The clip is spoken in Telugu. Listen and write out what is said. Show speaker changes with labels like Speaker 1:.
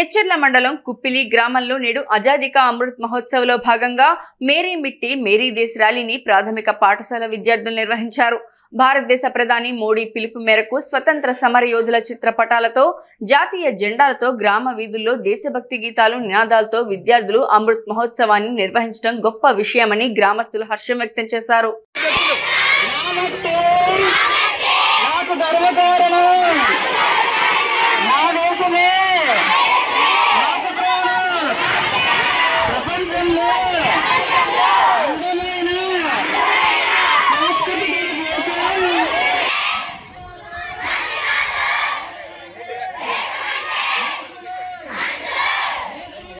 Speaker 1: ఎచ్చెర్ల మండలం కుప్పిలి గ్రామంలో నేడు అజాదిక అమృత్ మహోత్సవ్లో భాగంగా మేరీ మిట్టి మేరీ దేశ్ ర్యాలీని ప్రాథమిక పాఠశాల విద్యార్థులు నిర్వహించారు. భారతదేశ ప్రధాని మోడీ పిలుపు మేరకు స్వతంత్ర సమర యోధుల చిత్రపటాలతో జాతీయ జెండాలతో గ్రామ వీధుల్లో దేశభక్తి గీతాలు నినాదాలతో విద్యార్థులు అమృత్ మహోత్సవాన్ని నిర్వహించడం గొప్ప విషయమని గ్రామస్తులు హర్షం వ్యక్తం చేశారు.